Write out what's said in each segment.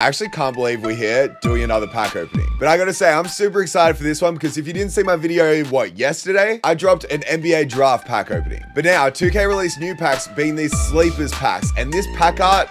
Actually can't believe we're here doing another pack opening. But I gotta say, I'm super excited for this one because if you didn't see my video, what, yesterday? I dropped an NBA draft pack opening. But now, 2K released new packs being these sleepers packs. And this pack art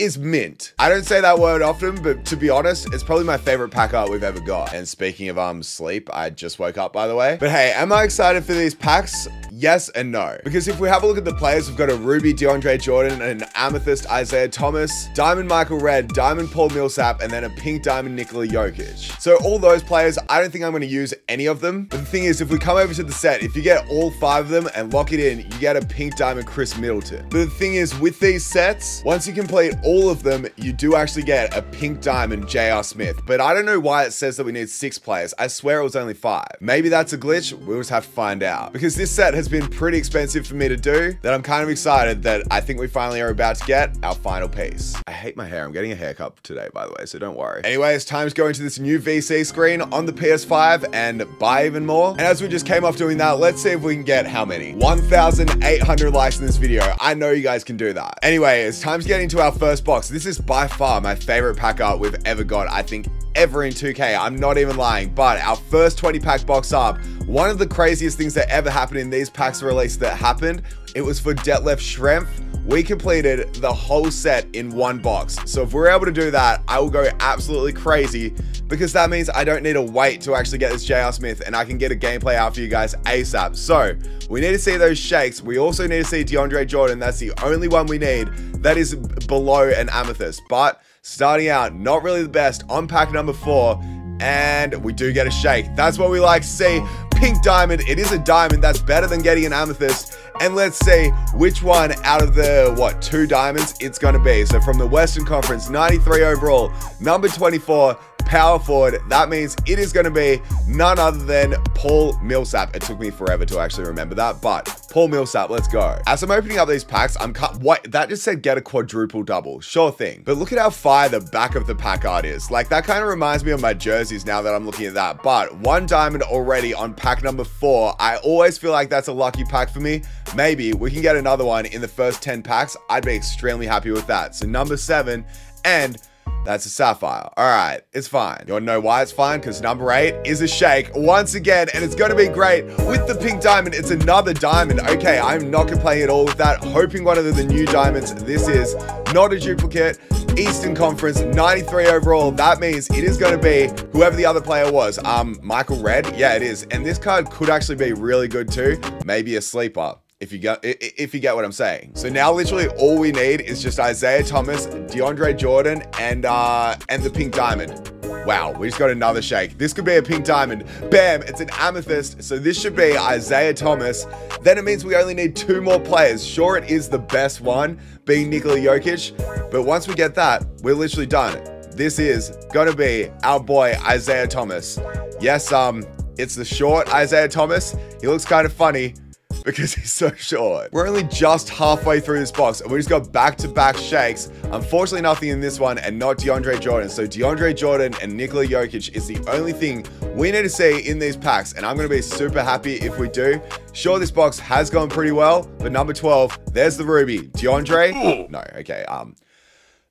is mint. I don't say that word often, but to be honest, it's probably my favorite pack art we've ever got. And speaking of um sleep, I just woke up by the way. But hey, am I excited for these packs? Yes and no. Because if we have a look at the players, we've got a Ruby DeAndre Jordan, and an Amethyst Isaiah Thomas, Diamond Michael Redd, Diamond Paul Millsap, and then a Pink Diamond Nikola Jokic. So all those players, I don't think I'm going to use any of them. But the thing is, if we come over to the set, if you get all five of them and lock it in, you get a Pink Diamond Khris Middleton. But the thing is, with these sets, once you complete all of them, you do actually get a Pink Diamond J.R. Smith. But I don't know why it says that we need six players. I swear it was only five. Maybe that's a glitch. We'll just have to find out. Because this set has been pretty expensive for me to do that I'm kind of excited that I think we finally are about to get our final piece. I hate my hair. I'm getting a haircut today, by the way, so don't worry. Anyway, it's time to go into this new VC screen on the PS5 and buy even more. And as we just came off doing that, let's see if we can get how many? 1,800 likes in this video. I know you guys can do that. Anyway, it's time to get into our first box. This is by far my favorite pack art we've ever got. I think ever in 2K. I'm not even lying, but our first 20 pack box up, one of the craziest things that ever happened in these packs release that happened, it was for Detlef Schrempf. We completed the whole set in one box. So if we're able to do that, I will go absolutely crazy because that means I don't need to wait to actually get this JR Smith and I can get a gameplay out for you guys ASAP. So we need to see those shakes. We also need to see DeAndre Jordan. That's the only one we need that is below an amethyst. But starting out, not really the best on pack number four. And we do get a shake. That's what we like to see. Pink diamond. It is a diamond. That's better than getting an amethyst. And let's see which one out of the, what, two diamonds it's to be. So from the Western Conference, 93 overall, number 24, power forward. That means it is going to be none other than Paul Millsap. It took me forever to actually remember that, but Paul Millsap, let's go. As I'm opening up these packs, I'm cut. What? That just said get a quadruple double. Sure thing. But look at how fire the back of the pack art is. Like that kind of reminds me of my jerseys now that I'm looking at that. But one diamond already on pack number four. I always feel like that's a lucky pack for me. Maybe we can get another one in the first 10 packs. I'd be extremely happy with that. So number seven and that's a sapphire. All right, it's fine. You wanna know why it's fine? Because number eight is a shake once again, and it's gonna be great with the pink diamond. It's another diamond. Okay, I'm not complaining at all with that. Hoping one of the new diamonds. This is not a duplicate. Eastern Conference, 93 overall. That means it is going to be whoever the other player was. Um, Michael Redd? Yeah, it is. And this card could actually be really good too. Maybe a sleeper if you get if you get what I'm saying. So now literally all we need is just Isaiah Thomas, DeAndre Jordan, and uh and the pink diamond. Wow, we just got another shake. This could be a pink diamond. Bam, it's an amethyst. So this should be Isaiah Thomas. Then it means we only need two more players. Sure, it is the best one, being Nikola Jokic. But once we get that, we're literally done. This is gonna be our boy Isaiah Thomas. Yes, um, it's the short Isaiah Thomas. He looks kind of funny, because he's so short. We're only just halfway through this box and we just got back-to-back shakes. Unfortunately, nothing in this one and not DeAndre Jordan. So DeAndre Jordan and Nikola Jokic is the only thing we need to see in these packs and I'm going to be super happy if we do. Sure, this box has gone pretty well, but number 12, there's the Ruby. DeAndre? No, okay, um,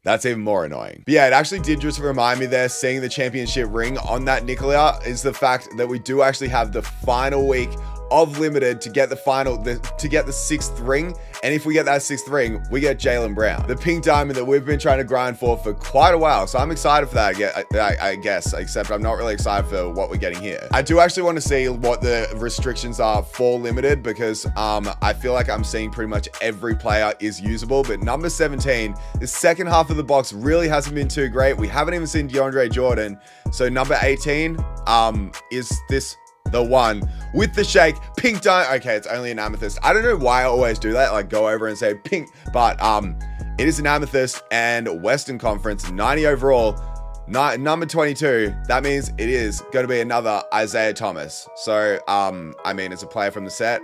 that's even more annoying. But yeah, it actually did just remind me there, seeing the championship ring on that Nikola is the fact that we do actually have the final week of limited to get the final, the, to get the sixth ring. And if we get that sixth ring, we get Jaylen Brown, the pink diamond that we've been trying to grind for for quite a while. So I'm excited for that, I, guess, except I'm not really excited for what we're getting here. I do actually want to see what the restrictions are for limited because um, I feel like I'm seeing pretty much every player is usable. But number 17, the second half of the box really hasn't been too great. We haven't even seen DeAndre Jordan. So number 18 um, is this the one with the shake. Pink diamond. Okay, it's only an amethyst. I don't know why I always do that, like go over and say pink, but um, it is an amethyst and Western Conference, 90 overall. number 22, that means it is going to be another Isaiah Thomas. So, um, I mean, it's a player from the set.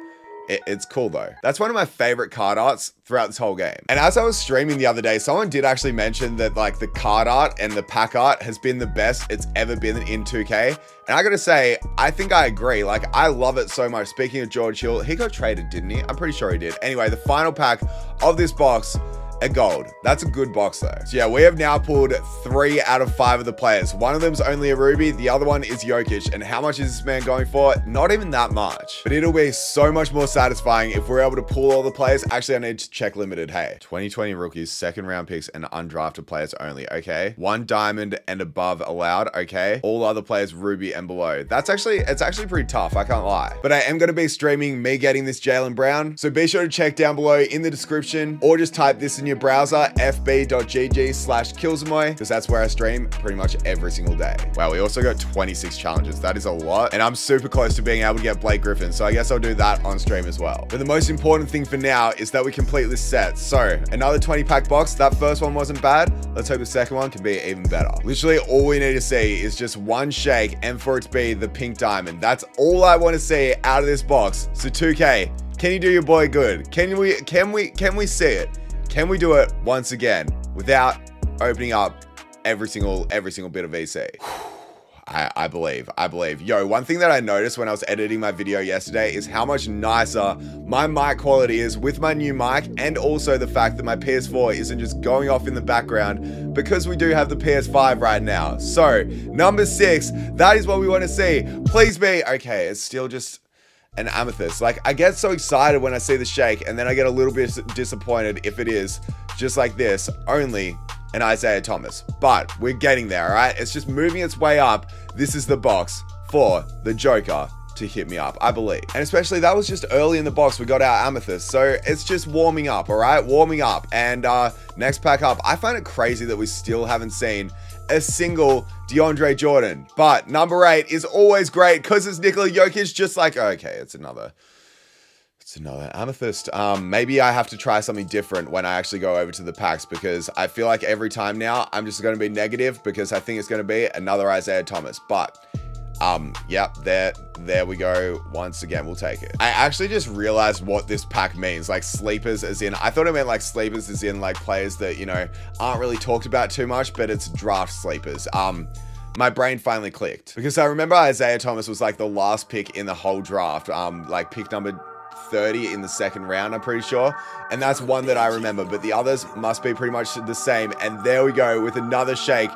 It, it's cool though. That's one of my favorite card arts throughout this whole game. And as I was streaming the other day, someone did actually mention that like the card art and the pack art has been the best it's ever been in 2K. And I gotta say, I think I agree. Like, I love it so much. Speaking of George Hill, he got traded, didn't he? I'm pretty sure he did. Anyway, the final pack of this box a gold. That's a good box though. So yeah, we have now pulled three out of five of the players. One of them's only a ruby, the other one is Jokic. And how much is this man going for? Not even that much. But it'll be so much more satisfying if we're able to pull all the players. Actually, I need to check limited. Hey, 2020 rookies, second round picks, and undrafted players only. Okay. One diamond and above allowed. Okay. All other players ruby and below. That's actually, it's actually pretty tough. I can't lie. But I am going to be streaming me getting this Jaylen Brown. So be sure to check down below in the description or just type this in your browser, fb.gg slash killzamoi, because that's where I stream pretty much every single day. Wow, we also got 26 challenges. That is a lot. And I'm super close to being able to get Blake Griffin. So I guess I'll do that on stream as well. But the most important thing for now is that we complete this set. So another 20 pack box. That first one wasn't bad. Let's hope the second one can be even better. Literally all we need to see is just one shake and for it to be the pink diamond. That's all I want to see out of this box. So 2K, can you do your boy good? Can we can we can we see it? Can we do it once again without opening up every single every single bit of VC? I, I, believe, I believe. Yo, one thing that I noticed when I was editing my video yesterday is how much nicer my mic quality is with my new mic and also the fact that my PS4 isn't just going off in the background because we do have the PS5 right now. So, number six, that is what we want to see. Please be, okay, it's still just an amethyst. Like, I get so excited when I see the shake, and then I get a little bit disappointed if it is just like this, only an Isaiah Thomas. But we're getting there, all right? It's just moving its way up. This is the box for the Joker to hit me up, I believe. And especially that was just early in the box. We got our amethyst. So it's just warming up, all right? Warming up. And uh, next pack up, I find it crazy that we still haven't seen a single DeAndre Jordan. But number eight is always great because it's Nikola Jokic, just like, okay, it's another. It's another amethyst. Um, maybe I have to try something different when I actually go over to the packs because I feel like every time now I'm just going to be negative because I think it's going to be another Isaiah Thomas. But um, yep, there, there we go. Once again, we'll take it. I actually just realized what this pack means. Like sleepers as in, I thought it meant like sleepers as in like players that, you know, aren't really talked about too much, but it's draft sleepers. Um, my brain finally clicked because I remember Isaiah Thomas was like the last pick in the whole draft. Um, like pick number 30 in the second round, I'm pretty sure. And that's one that I remember, but the others must be pretty much the same. And there we go with another shake.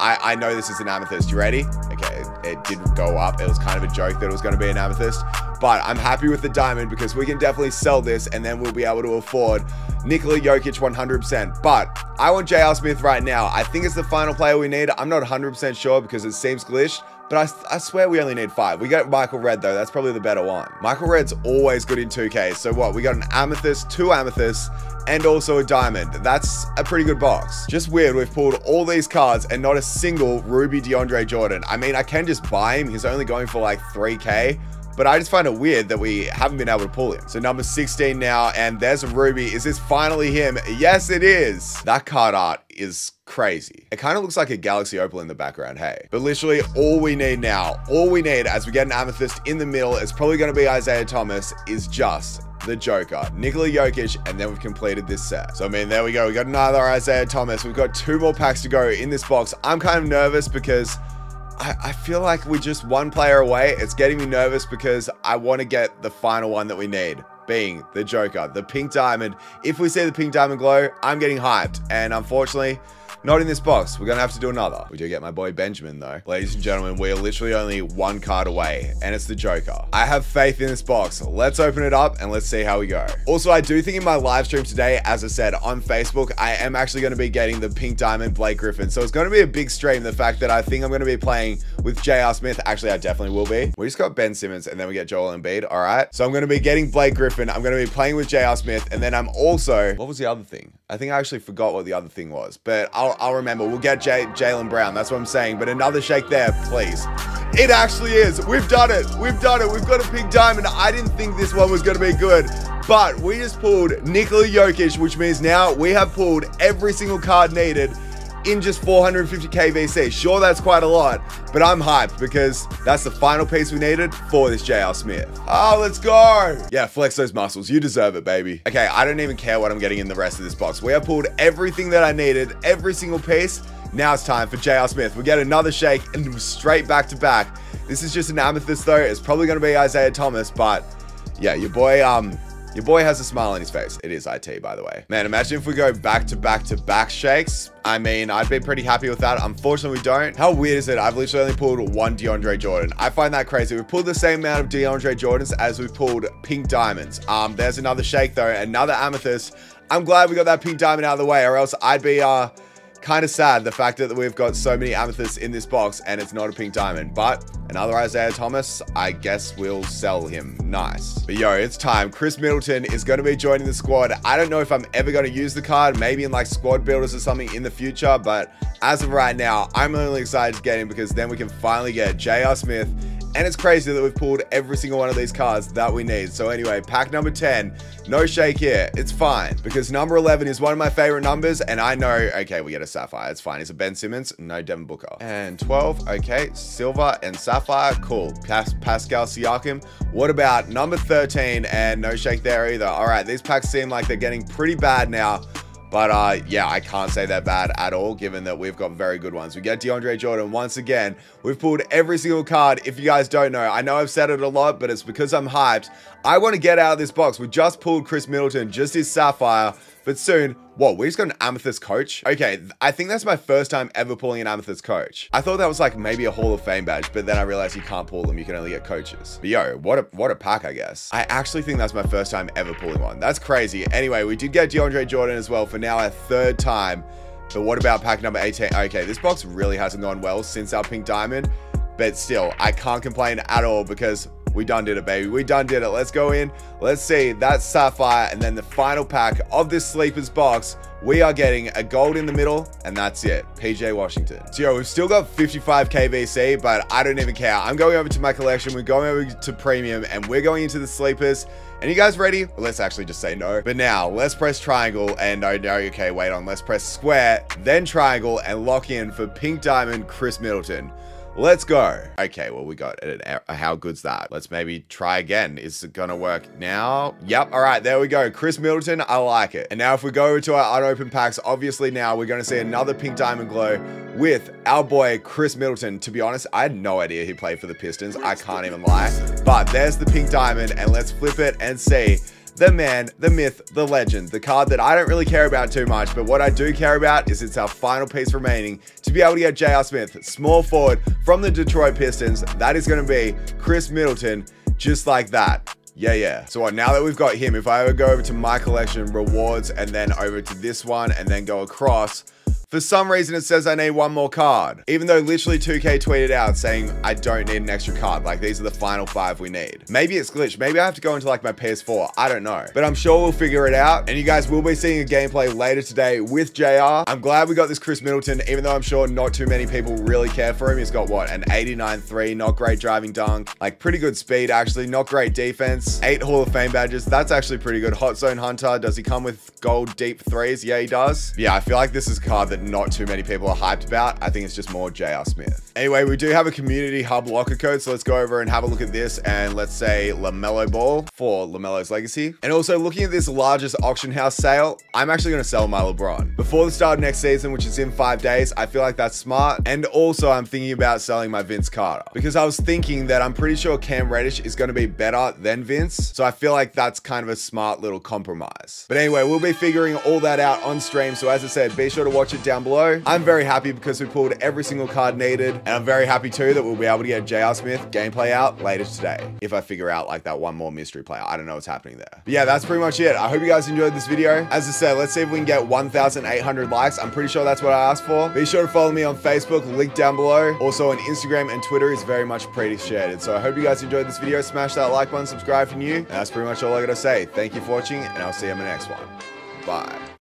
I, I know this is an amethyst. You ready? Okay, it didn't go up. It was kind of a joke that it was going to be an amethyst. But I'm happy with the diamond because we can definitely sell this and then we'll be able to afford Nikola Jokic 100%. But I want J.R. Smith right now. I think it's the final player we need. I'm not 100% sure because it seems glitched. But I, I swear we only need five. We got Michael Redd, though. That's probably the better one. Michael Redd's always good in 2K. So what? We got an amethyst, two amethysts, and also a diamond. That's a pretty good box. Just weird, we've pulled all these cards and not a single Ruby DeAndre Jordan. I mean, I can just buy him. He's only going for like 3K. But I just find it weird that we haven't been able to pull him. So number 16 now, and there's a Ruby. Is this finally him? Yes, it is. That card art is crazy. It kind of looks like a Galaxy Opal in the background, hey. But literally all we need now, all we need as we get an Amethyst in the middle, it's probably going to be Isaiah Thomas, is just the Joker, Nikola Jokic, and then we've completed this set. So, I mean, there we go. We got another Isaiah Thomas. We've got two more packs to go in this box. I'm kind of nervous because I, I feel like we're just one player away. It's getting me nervous because I want to get the final one that we need being the Joker, the pink diamond. If we see the pink diamond glow, I'm getting hyped. And unfortunately, not in this box. We're going to have to do another. We do get my boy Benjamin, though. Ladies and gentlemen, we are literally only one card away, and it's the Joker. I have faith in this box. Let's open it up, and let's see how we go. Also, I do think in my live stream today, as I said, on Facebook, I am actually going to be getting the Pink Diamond Blake Griffin. So it's going to be a big stream, the fact that I think I'm going to be playing with J.R. Smith. Actually, I definitely will be. We just got Ben Simmons, and then we get Joel Embiid. All right. So I'm going to be getting Blake Griffin. I'm going to be playing with J.R. Smith, and then I'm also... What was the other thing? I think I actually forgot what the other thing was, but I'll, I'll remember. We'll get Jaylen Brown. That's what I'm saying. But another shake there, please. It actually is. We've done it. We've done it. We've got a pink diamond. I didn't think this one was going to be good. But we just pulled Nikola Jokic, which means now we have pulled every single card needed in just 450k VC. Sure, that's quite a lot, but I'm hyped because that's the final piece we needed for this JR Smith. Oh, let's go. Yeah, flex those muscles. You deserve it, baby. Okay, I don't even care what I'm getting in the rest of this box. We have pulled everything that I needed, every single piece. Now it's time for JR Smith. We get another shake and straight back to back. This is just an amethyst though. It's probably going to be Isaiah Thomas, but yeah, your boy, um, Your boy has a smile on his face. It is IT, by the way. Man, imagine if we go back to back to back shakes. I mean, I'd be pretty happy with that. Unfortunately, we don't. How weird is it? I've literally only pulled one DeAndre Jordan. I find that crazy. We pulled the same amount of DeAndre Jordans as we pulled pink diamonds. Um, there's another shake though, another amethyst. I'm glad we got that pink diamond out of the way, or else I'd be uh kind of sad the fact that we've got so many amethysts in this box and it's not a pink diamond. But another Isaiah Thomas, I guess we'll sell him. Nice. But yo, it's time. Khris Middleton is going to be joining the squad. I don't know if I'm ever going to use the card, maybe in like squad builders or something in the future. But as of right now, I'm only excited to get him because then we can finally get J.R. Smith and it's crazy that we've pulled every single one of these cards that we need. So anyway, pack number 10, no shake here. It's fine because number 11 is one of my favorite numbers. And I know, okay, we get a Sapphire. It's fine. It's a Ben Simmons, no Devin Booker. And 12, okay, Silver and Sapphire, cool. Pas Pascal Siakam. What about number 13 and no shake there either? All right, these packs seem like they're getting pretty bad now. But uh, yeah, I can't say they're bad at all, given that we've got very good ones. We get DeAndre Jordan once again. We've pulled every single card. If you guys don't know, I know I've said it a lot, but it's because I'm hyped. I want to get out of this box. We just pulled Khris Middleton, just his Sapphire. But soon, what, we just got an Amethyst coach? Okay, I think that's my first time ever pulling an Amethyst coach. I thought that was like maybe a Hall of Fame badge, but then I realized you can't pull them, you can only get coaches. But yo, what a, what a pack, I guess. I actually think that's my first time ever pulling one. That's crazy. Anyway, we did get DeAndre Jordan as well for now our third time. But what about pack number 18? Okay, this box really hasn't gone well since our pink diamond. But still, I can't complain at all because we done did it, baby. We done did it. Let's go in. Let's see. That's Sapphire. And then the final pack of this Sleepers box, we are getting a gold in the middle, and that's it. PJ Washington. So, yo, we've still got 55 KVC, but I don't even care. I'm going over to my collection. We're going over to premium, and we're going into the Sleepers. And you guys ready? Let's actually just say no. But now, let's press triangle, and oh no, okay, wait on. Let's press square, then triangle, and lock in for Pink Diamond Khris Middleton. Let's go. Okay, well, we got it. How good's that? Let's maybe try again. Is it gonna work now? Yep, all right, there we go. Khris Middleton, I like it. And now if we go to our unopened packs, obviously now we're gonna see another pink diamond glow with our boy Khris Middleton. To be honest, I had no idea he played for the Pistons. I can't even lie. But there's the pink diamond, and let's flip it and see the man, the myth, the legend, the card that I don't really care about too much, but what I do care about is it's our final piece remaining to be able to get J.R. Smith, small forward from the Detroit Pistons. That is going to be Khris Middleton, just like that. Yeah, yeah. So what, now that we've got him, if I ever go over to my collection, rewards, and then over to this one, and then go across, for some reason, it says I need one more card, even though literally 2K tweeted out saying I don't need an extra card. Like these are the final five we need. Maybe it's glitched. Maybe I have to go into like my PS4. I don't know, but I'm sure we'll figure it out. And you guys will be seeing a gameplay later today with JR. I'm glad we got this Khris Middleton, even though I'm sure not too many people really care for him. He's got what, an 89.3, not great driving dunk, like pretty good speed actually, not great defense, eight Hall of Fame badges. That's actually pretty good. Hot Zone Hunter. Does he come with gold deep threes? Yeah, he does. Yeah, I feel like this is a card that that not too many people are hyped about. I think it's just more JR Smith. Anyway, we do have a community hub locker code, so let's go over and have a look at this and let's say LaMelo Ball for LaMelo's legacy. And also looking at this largest auction house sale, I'm actually going to sell my LeBron. Before the start of next season, which is in five days, I feel like that's smart. And also I'm thinking about selling my Vince Carter because I was thinking that I'm pretty sure Cam Reddish is going to be better than Vince. So I feel like that's kind of a smart little compromise. But anyway, we'll be figuring all that out on stream. So as I said, be sure to watch it down below. I'm very happy because we pulled every single card needed. And I'm very happy too that we'll be able to get JR Smith gameplay out later today. If I figure out like that one more mystery player. I don't know what's happening there. But yeah, that's pretty much it. I hope you guys enjoyed this video. As I said, let's see if we can get 1,800 likes. I'm pretty sure that's what I asked for. Be sure to follow me on Facebook, link down below. Also on Instagram and Twitter is very much appreciated. So I hope you guys enjoyed this video. Smash that like button, subscribe if you're new. And that's pretty much all I gotta say. Thank you for watching and I'll see you in the next one. Bye.